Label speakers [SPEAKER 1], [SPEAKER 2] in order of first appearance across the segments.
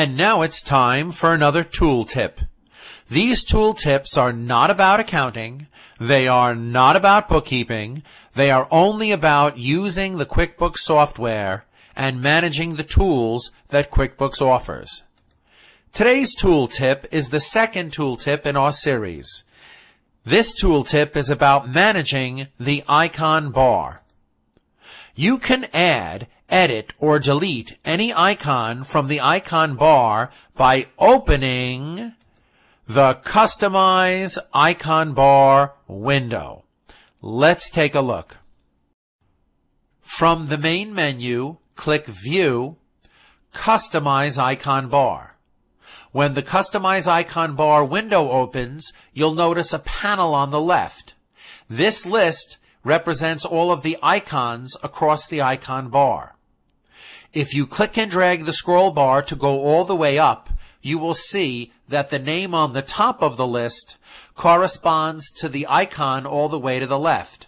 [SPEAKER 1] And now it's time for another tool tip. These tool tips are not about accounting. They are not about bookkeeping. They are only about using the QuickBooks software and managing the tools that QuickBooks offers. Today's tool tip is the second tool tip in our series. This tool tip is about managing the icon bar. You can add edit, or delete any icon from the icon bar by opening the Customize Icon Bar window. Let's take a look. From the main menu, click View, Customize Icon Bar. When the Customize Icon Bar window opens, you'll notice a panel on the left. This list represents all of the icons across the icon bar. If you click and drag the scroll bar to go all the way up, you will see that the name on the top of the list corresponds to the icon all the way to the left.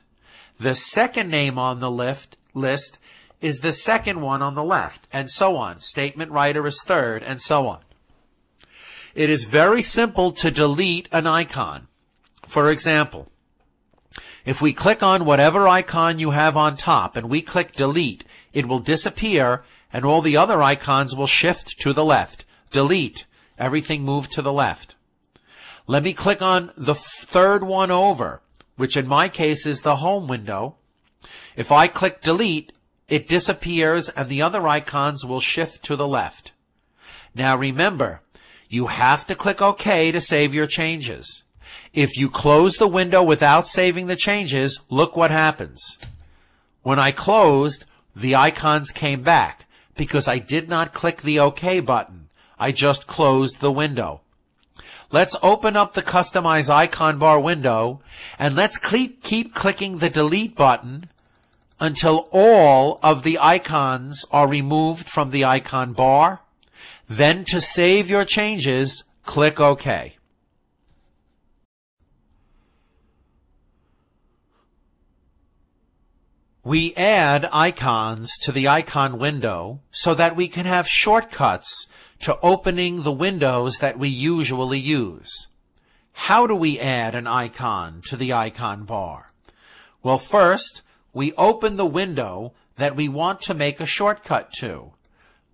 [SPEAKER 1] The second name on the lift, list is the second one on the left, and so on. Statement writer is third, and so on. It is very simple to delete an icon. For example, if we click on whatever icon you have on top and we click delete, it will disappear and all the other icons will shift to the left. Delete. Everything moved to the left. Let me click on the third one over, which in my case is the home window. If I click delete, it disappears and the other icons will shift to the left. Now remember, you have to click OK to save your changes. If you close the window without saving the changes, look what happens. When I closed, the icons came back because I did not click the OK button. I just closed the window. Let's open up the Customize Icon Bar window and let's keep clicking the Delete button until all of the icons are removed from the icon bar. Then to save your changes, click OK. We add icons to the icon window so that we can have shortcuts to opening the windows that we usually use. How do we add an icon to the icon bar? Well, first, we open the window that we want to make a shortcut to.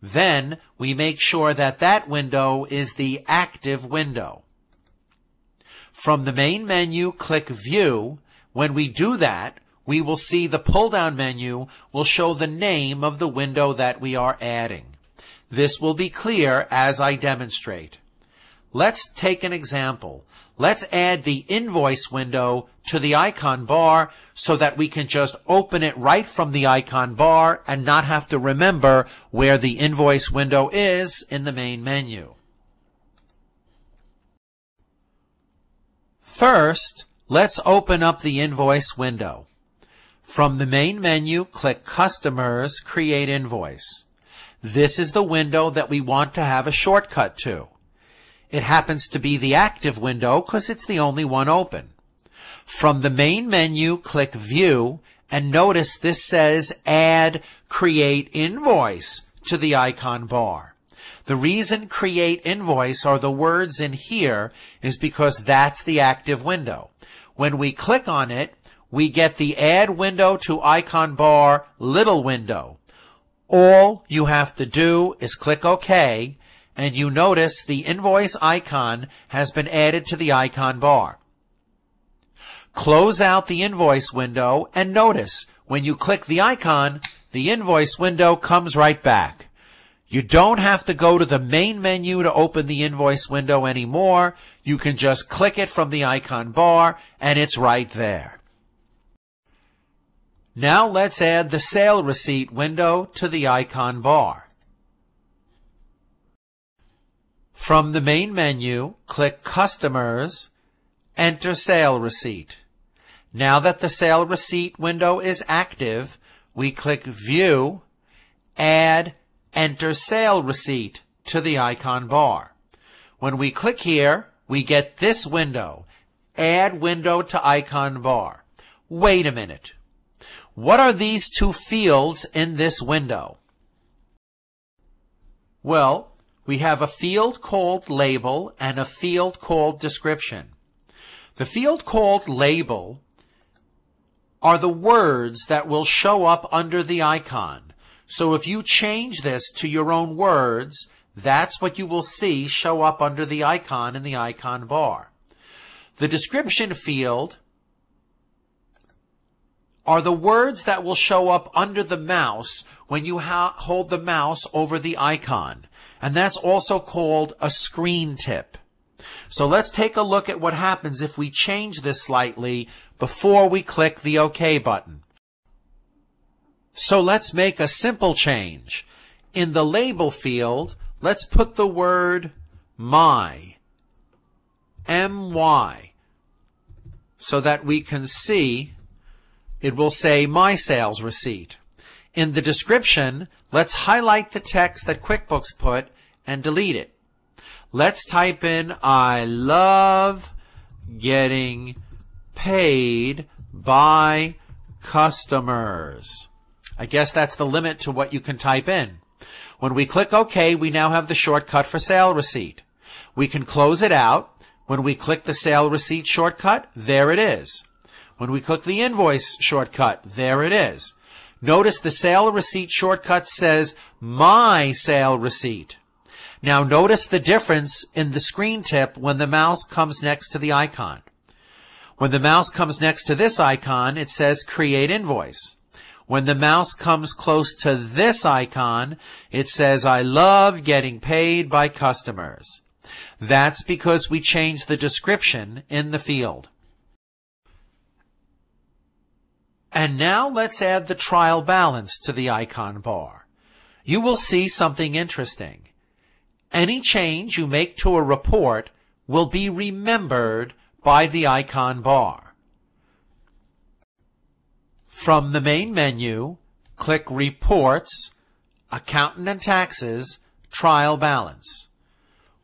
[SPEAKER 1] Then, we make sure that that window is the active window. From the main menu, click View. When we do that, we will see the pull-down menu will show the name of the window that we are adding. This will be clear as I demonstrate. Let's take an example. Let's add the invoice window to the icon bar so that we can just open it right from the icon bar and not have to remember where the invoice window is in the main menu. First, let's open up the invoice window. From the main menu, click Customers, Create Invoice. This is the window that we want to have a shortcut to. It happens to be the active window because it's the only one open. From the main menu, click View, and notice this says Add Create Invoice to the icon bar. The reason Create Invoice are the words in here is because that's the active window. When we click on it, we get the add window to icon bar little window. All you have to do is click OK and you notice the invoice icon has been added to the icon bar. Close out the invoice window and notice when you click the icon, the invoice window comes right back. You don't have to go to the main menu to open the invoice window anymore. You can just click it from the icon bar and it's right there. Now let's add the sale receipt window to the icon bar. From the main menu, click Customers, enter sale receipt. Now that the sale receipt window is active, we click View, Add, Enter Sale Receipt to the icon bar. When we click here, we get this window, Add Window to Icon Bar. Wait a minute. What are these two fields in this window? Well, we have a field called label and a field called description. The field called label are the words that will show up under the icon. So if you change this to your own words, that's what you will see show up under the icon in the icon bar. The description field are the words that will show up under the mouse when you hold the mouse over the icon. And that's also called a screen tip. So let's take a look at what happens if we change this slightly before we click the OK button. So let's make a simple change. In the label field, let's put the word my, M-Y, so that we can see it will say my sales receipt. In the description, let's highlight the text that QuickBooks put and delete it. Let's type in, I love getting paid by customers. I guess that's the limit to what you can type in. When we click OK, we now have the shortcut for sale receipt. We can close it out. When we click the sale receipt shortcut, there it is. When we click the invoice shortcut, there it is. Notice the sale receipt shortcut says my sale receipt. Now notice the difference in the screen tip when the mouse comes next to the icon. When the mouse comes next to this icon, it says create invoice. When the mouse comes close to this icon, it says I love getting paid by customers. That's because we changed the description in the field. And now let's add the trial balance to the icon bar. You will see something interesting. Any change you make to a report will be remembered by the icon bar. From the main menu, click Reports, Accountant and Taxes, Trial Balance.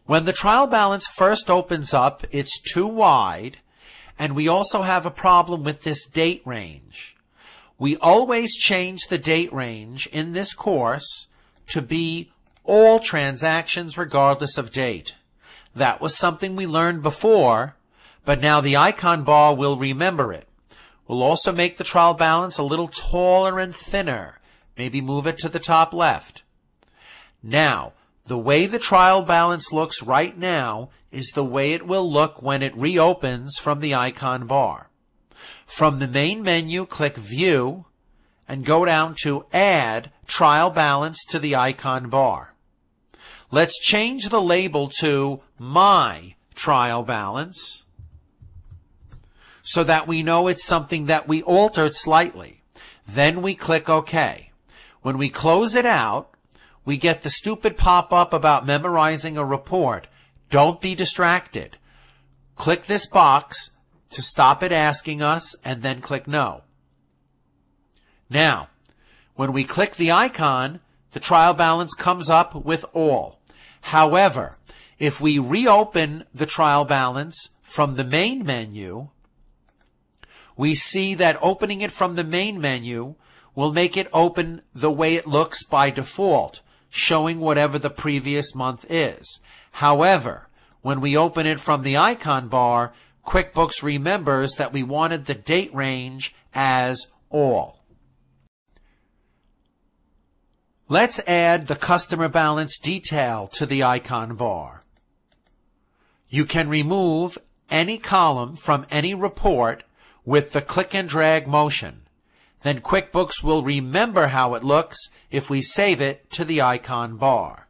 [SPEAKER 1] When the trial balance first opens up, it's too wide, and we also have a problem with this date range. We always change the date range in this course to be all transactions regardless of date. That was something we learned before, but now the icon bar will remember it. We'll also make the trial balance a little taller and thinner. Maybe move it to the top left. Now, the way the trial balance looks right now is the way it will look when it reopens from the icon bar. From the main menu, click View and go down to Add Trial Balance to the icon bar. Let's change the label to My Trial Balance so that we know it's something that we altered slightly. Then we click OK. When we close it out, we get the stupid pop-up about memorizing a report. Don't be distracted. Click this box to stop it asking us and then click No. Now, when we click the icon, the trial balance comes up with all. However, if we reopen the trial balance from the main menu, we see that opening it from the main menu will make it open the way it looks by default, showing whatever the previous month is. However, when we open it from the icon bar, QuickBooks remembers that we wanted the date range as all. Let's add the customer balance detail to the icon bar. You can remove any column from any report with the click and drag motion. Then QuickBooks will remember how it looks if we save it to the icon bar.